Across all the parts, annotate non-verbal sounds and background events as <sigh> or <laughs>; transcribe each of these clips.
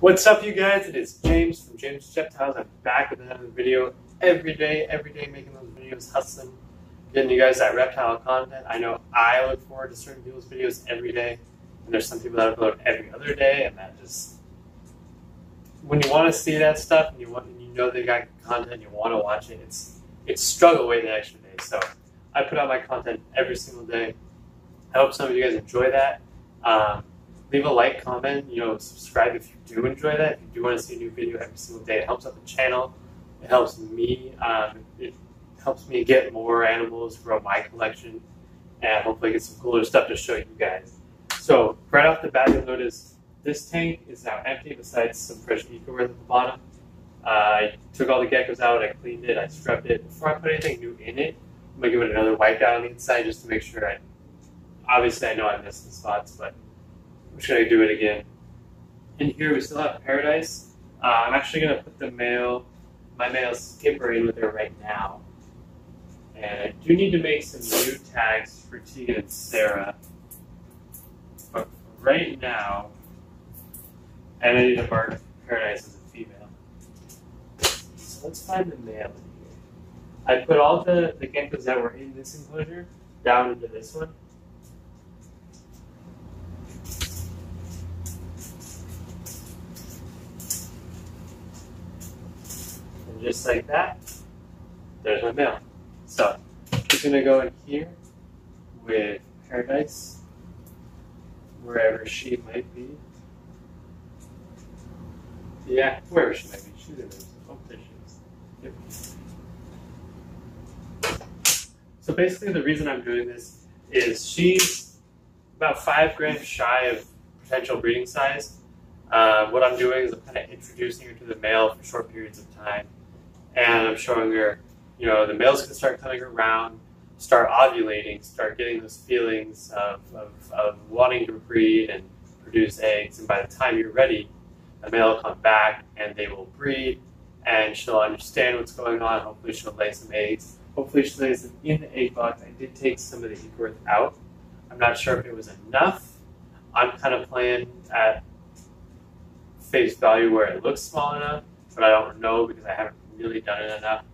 What's up, you guys? It is James from James Reptiles. I'm back with another video every day, every day making those videos, hustling, getting you guys that reptile content. I know I look forward to certain people's videos every day, and there's some people that upload every other day, and that just when you want to see that stuff and you want and you know they got content, you want to watch it. It's it's struggle waiting the extra day. So I put out my content every single day. I hope some of you guys enjoy that. Um, leave a like, comment, you know, subscribe if you do enjoy that. If you do want to see a new video every single day, it helps out the channel. It helps me. Um, it helps me get more animals, grow my collection, and hopefully get some cooler stuff to show you guys. So right off the bat, you'll notice this tank is now empty besides some fresh eco at the bottom. Uh, I took all the geckos out, I cleaned it, I scrubbed it. Before I put anything new in it, I'm gonna give it another wipe down on the inside just to make sure I. Obviously, I know I missed some spots, but I'm just gonna do it again. In here, we still have Paradise. Uh, I'm actually gonna put the male, my male skipper in with her right now. And I do need to make some new tags for Tegan and Sarah. But right now, and I need to mark Paradise as a female. So let's find the male in here. I put all the, the geckos that were in this enclosure down into this one. Just like that, there's my male. So, he's gonna go in here with Paradise, wherever she might be. Yeah, wherever she might be. She's in there. Oh, there she is. Yep. So basically, the reason I'm doing this is she's about five grams shy of potential breeding size. Uh, what I'm doing is I'm kind of introducing her to the male for short periods of time, and I'm showing her, you know, the male's can start coming around, start ovulating, start getting those feelings of, of, of wanting to breed and produce eggs, and by the time you're ready, the male will come back and they will breed and she'll understand what's going on. Hopefully she'll lay some eggs. Hopefully she lays them in the egg box. I did take some of the egg growth out. I'm not sure if it was enough. I'm kind of playing at face value where it looks small enough, but I don't know because I haven't really done it enough.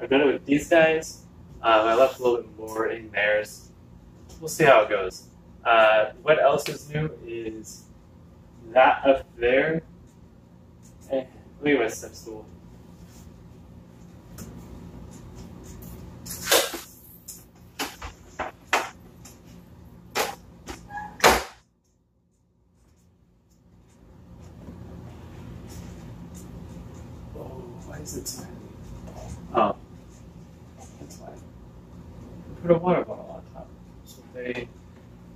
I've done it with these guys. Um, I left a little bit more in theirs. We'll see how it goes. Uh, what else is new is that up there Eh, look at my step stool. Oh, why is it tiny? Oh, that's why. Put a water bottle on top so they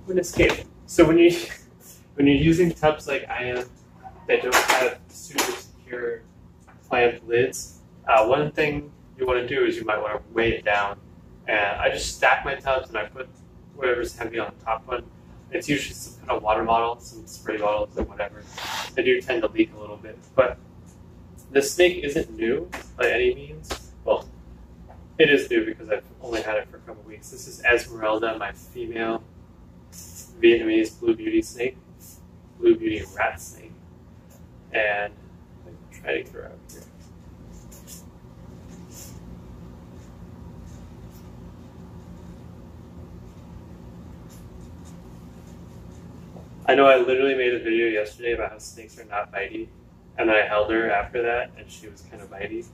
wouldn't escape. So when you <laughs> when you're using tubs like I am that don't have super secure clamped lids, uh, one thing you want to do is you might want to weigh it down. And I just stack my tubs and I put whatever's heavy on the top one. It's usually some kind of water bottle, some spray bottles or whatever. They do tend to leak a little bit, but the snake isn't new by any means. Well, it is new because I've only had it for a couple weeks. This is Esmeralda, my female Vietnamese blue beauty snake, blue beauty rat snake and I'm trying to get her out here. I know I literally made a video yesterday about how snakes are not bitey, and I held her after that, and she was kind of bitey.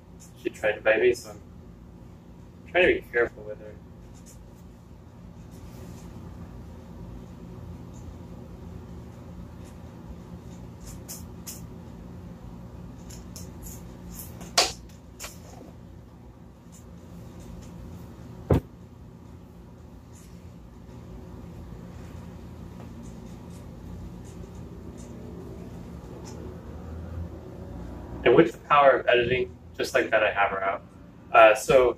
She tried to bite me, so I'm trying to be careful with her. Power of editing, just like that, I have her out. Uh, so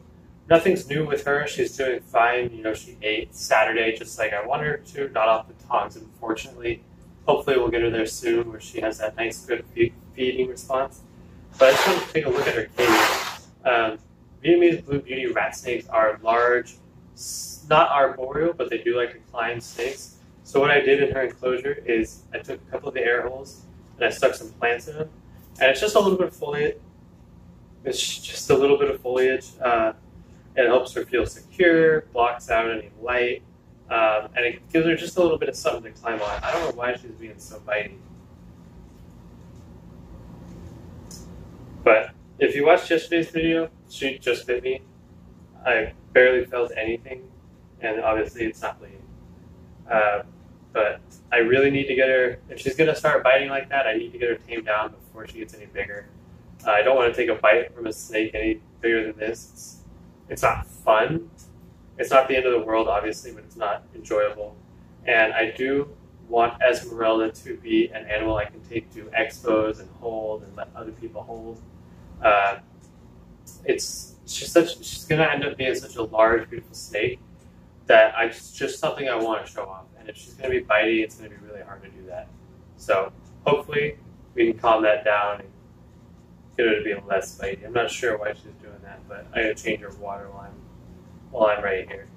nothing's new with her. She's doing fine. You know, she ate Saturday just like I wanted her to, not off the tongs, unfortunately. Hopefully, we'll get her there soon where she has that nice, good feeding response. But I just want to take a look at her cage. Um, Vietnamese blue beauty rat snakes are large, not arboreal, but they do like to climb snakes. So what I did in her enclosure is I took a couple of the air holes and I stuck some plants in them and it's just a little bit of foliage. It's just a little bit of foliage. Uh, it helps her feel secure, blocks out any light, um, and it gives her just a little bit of something to climb on. I don't know why she's being so bitey. But if you watched yesterday's video, she just bit me. I barely felt anything, and obviously it's not bleeding. Uh, but I really need to get her, if she's going to start biting like that, I need to get her tamed down before she gets any bigger. Uh, I don't want to take a bite from a snake any bigger than this. It's, it's not fun. It's not the end of the world, obviously, but it's not enjoyable. And I do want Esmeralda to be an animal I can take to expos and hold and let other people hold. Uh, it's she's such she's gonna end up being such a large, beautiful snake that I just, just something I want to show off. And if she's gonna be bitey, it's gonna be really hard to do that. So hopefully we can calm that down and get her to be less bitey. I'm not sure why she's doing that, but I gotta change her water line while I'm right here.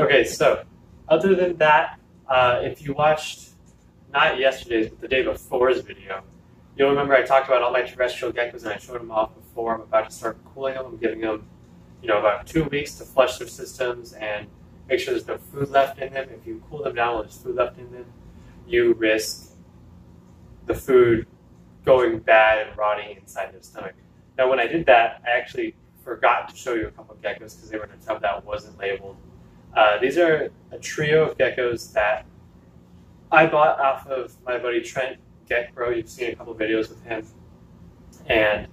Okay, so other than that, uh, if you watched not yesterday's, but the day before's video, you'll remember I talked about all my terrestrial geckos and I showed them off before. I'm about to start cooling them. I'm giving them, you know, about two weeks to flush their systems and make sure there's no food left in them. If you cool them down while there's food left in them, you risk the food going bad and rotting inside their stomach. Now, when I did that, I actually forgot to show you a couple of geckos because they were in a tub that wasn't labeled. Uh, these are a trio of geckos that I bought off of my buddy Trent Geckbro. You've seen a couple videos with him. And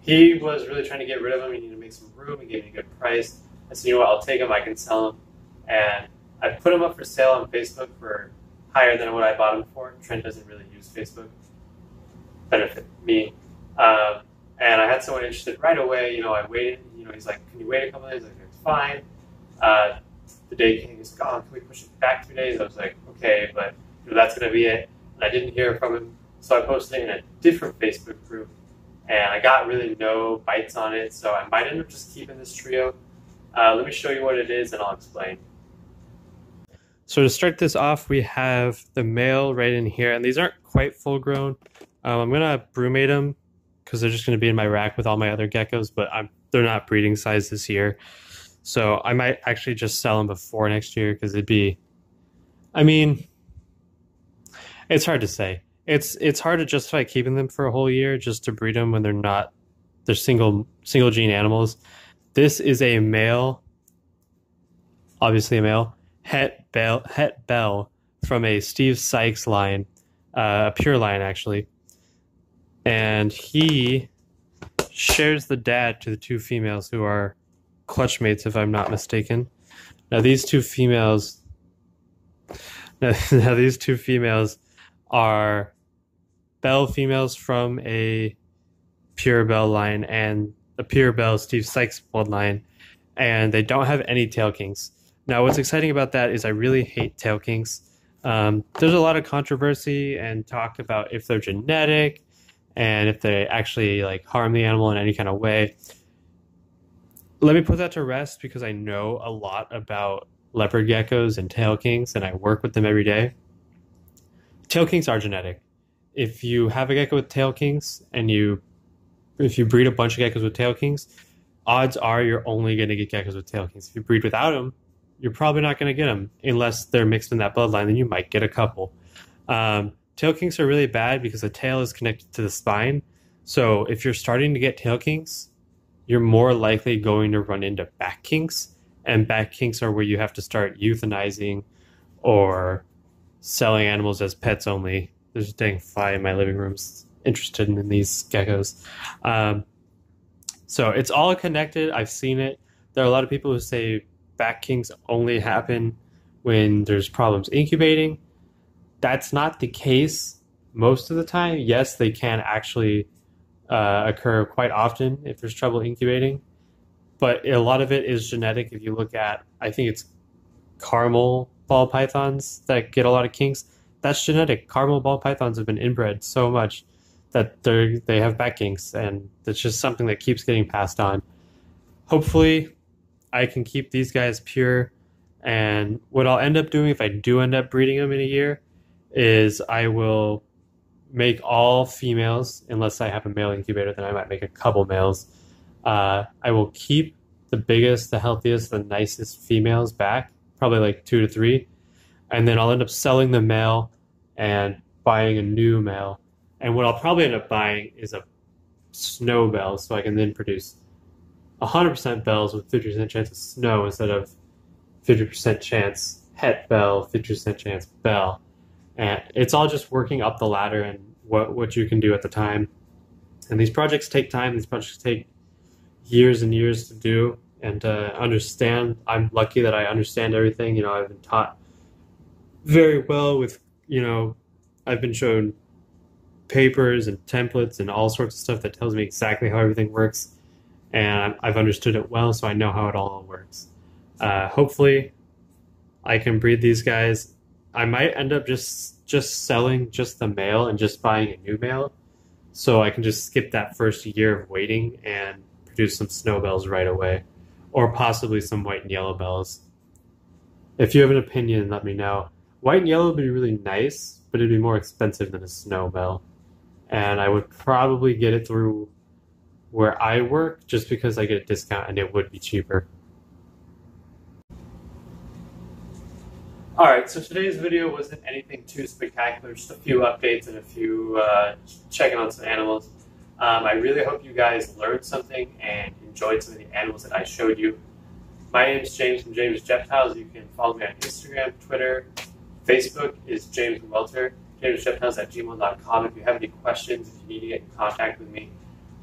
he was really trying to get rid of them. He needed to make some room. He gave me a good price. I said, you know what, I'll take them. I can sell them. And I put them up for sale on Facebook for higher than what I bought them for. Trent doesn't really use Facebook. Benefit me. Um, and I had someone interested right away. You know, I waited. You know, he's like, can you wait a couple days? I was like, it's fine. Uh, the day. He's like, "Oh, can we push it back two days?" I was like, "Okay," but you know, that's going to be it. And I didn't hear from him, so I posted in a different Facebook group, and I got really no bites on it. So I might end up just keeping this trio. Uh, let me show you what it is, and I'll explain. So to start this off, we have the male right in here, and these aren't quite full grown. Um, I'm gonna brumate them because they're just gonna be in my rack with all my other geckos, but I'm, they're not breeding size this year. So I might actually just sell them before next year because it'd be. I mean, it's hard to say. It's it's hard to justify keeping them for a whole year just to breed them when they're not they're single single gene animals. This is a male, obviously a male het bell het bell from a Steve Sykes line, uh, a pure line actually, and he shares the dad to the two females who are clutch mates, if I'm not mistaken. Now these two females, <laughs> now, now these two females are bell females from a pure bell line, and a Pure Bell Steve Sykes bloodline, and they don't have any tail kinks. Now, what's exciting about that is I really hate tail kinks. Um, there's a lot of controversy and talk about if they're genetic and if they actually like harm the animal in any kind of way. Let me put that to rest because I know a lot about leopard geckos and tail kinks, and I work with them every day. Tail kinks are genetic. If you have a gecko with tail kinks and you if you breed a bunch of geckos with tail kinks, odds are you're only going to get geckos with tail kinks. If you breed without them, you're probably not going to get them unless they're mixed in that bloodline. Then you might get a couple. Um, tail kinks are really bad because the tail is connected to the spine. So if you're starting to get tail kinks, you're more likely going to run into back kinks. And back kinks are where you have to start euthanizing or selling animals as pets only. There's a dang fly in my living room interested in these geckos. Um, so it's all connected. I've seen it. There are a lot of people who say back kinks only happen when there's problems incubating. That's not the case most of the time. Yes, they can actually uh, occur quite often if there's trouble incubating, but a lot of it is genetic. If you look at, I think it's caramel ball pythons that get a lot of kinks. That's genetic. Caramel ball pythons have been inbred so much that they they have back kinks, and it's just something that keeps getting passed on. Hopefully, I can keep these guys pure. And what I'll end up doing if I do end up breeding them in a year is I will make all females, unless I have a male incubator, then I might make a couple males. Uh, I will keep the biggest, the healthiest, the nicest females back, probably like two to three. And then I'll end up selling the male and buying a new male and what I'll probably end up buying is a snow bell so I can then produce 100% bells with 50% chance of snow instead of 50% chance het bell, 50% chance bell. And it's all just working up the ladder and what, what you can do at the time. And these projects take time. These projects take years and years to do and to understand. I'm lucky that I understand everything. You know, I've been taught very well with, you know, I've been shown papers and templates and all sorts of stuff that tells me exactly how everything works. And I've understood it well, so I know how it all works. Uh, hopefully, I can breed these guys. I might end up just just selling just the male and just buying a new male, so I can just skip that first year of waiting and produce some snow bells right away, or possibly some white and yellow bells. If you have an opinion, let me know. White and yellow would be really nice, but it'd be more expensive than a snow bell and I would probably get it through where I work just because I get a discount and it would be cheaper. Alright, so today's video wasn't anything too spectacular, just a few updates and a few uh, checking on some animals. Um, I really hope you guys learned something and enjoyed some of the animals that I showed you. My name is James from James Reptiles. You can follow me on Instagram, Twitter, Facebook is James Welter james.reptiles at gmail.com. If you have any questions, if you need to get in contact with me,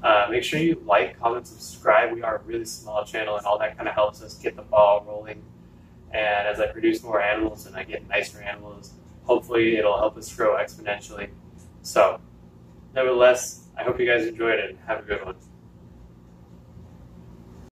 uh, make sure you like, comment, subscribe. We are a really small channel, and all that kind of helps us get the ball rolling. And as I produce more animals and I get nicer animals, hopefully it'll help us grow exponentially. So, nevertheless, I hope you guys enjoyed it. Have a good one.